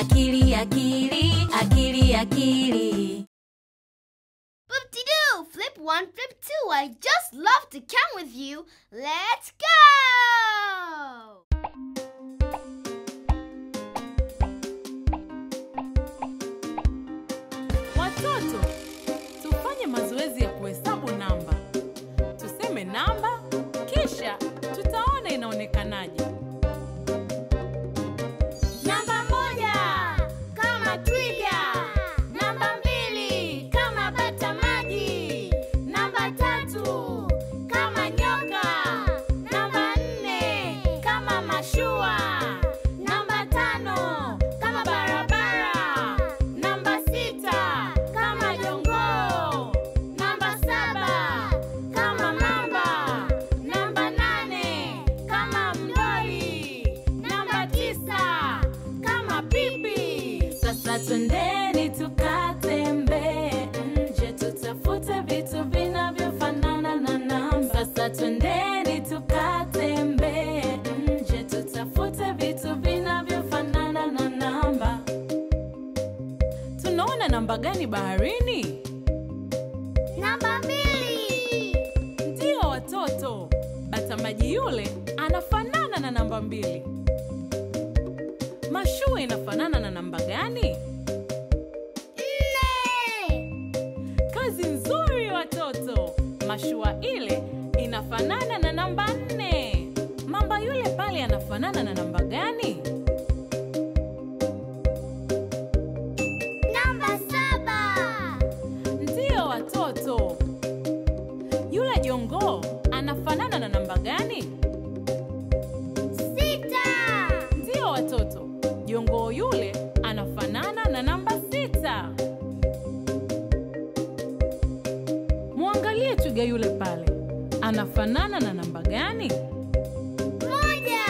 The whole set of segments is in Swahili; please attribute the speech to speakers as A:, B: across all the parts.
A: akili akili akili akili
B: Boop-de-doo! Flip one, flip two. I just love to come with you. Let's go!
C: Watoto, tufanye mazoezi ya kuhesabu namba. Tuseme namba, kisha tutaona inaonekanaje.
A: Sasa twendeni tukatembee nje, tutafute vitu vinavyofanana na namba. Sasa twendeni tukatembee nje, tutafute vitu vinavyofanana na namba.
C: Tunaona namba gani baharini?
B: Namba mbili.
C: Ndio watoto, bata maji yule anafanana na namba mbili. Mashua inafanana na namba gani? Mashua ile inafanana na namba nne. Mamba yule pale anafanana na Twiga yule pale, anafanana na namba gani?
B: Moja.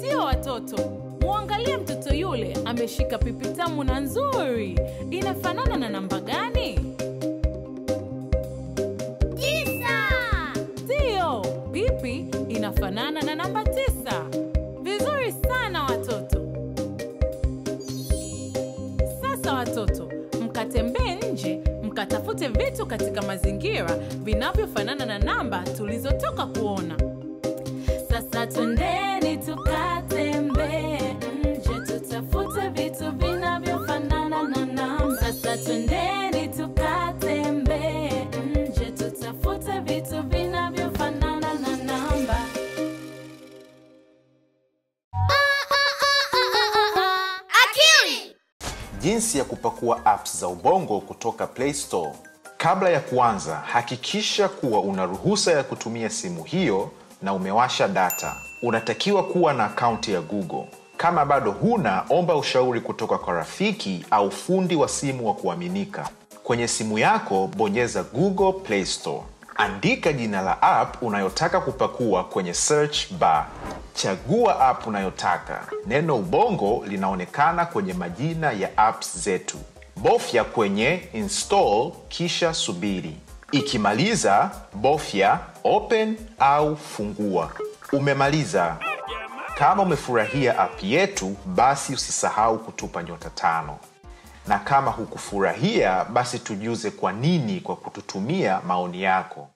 C: Sio watoto, mwangalie mtoto yule ameshika pipi tamu na nzuri, inafanana na namba gani?
B: Tisa.
C: Sio, pipi inafanana na namba tisa. Vizuri sana watoto. Sasa watoto, mkatembee nje, mkatafute vitu katika mazingira vinavyofanana na namba tulizotoka kuona.
A: Sasa twendeni tukatembee nje, tutafute vitu vinavyofanana na namba. Sasa twendeni tukatembee
D: Jinsi ya kupakua apps za Ubongo kutoka Play Store. Kabla ya kuanza, hakikisha kuwa una ruhusa ya kutumia simu hiyo na umewasha data. Unatakiwa kuwa na akaunti ya Google. Kama bado huna, omba ushauri kutoka kwa rafiki au fundi wa simu wa kuaminika. Kwenye simu yako, bonyeza Google Play Store. Andika jina la app unayotaka kupakua kwenye search bar. Chagua app unayotaka. Neno Ubongo linaonekana kwenye majina ya apps zetu. Bofya kwenye install kisha subiri. Ikimaliza, bofya open au fungua. Umemaliza. Kama umefurahia app yetu, basi usisahau kutupa nyota tano, na kama hukufurahia, basi tujuze kwa nini kwa kututumia maoni yako.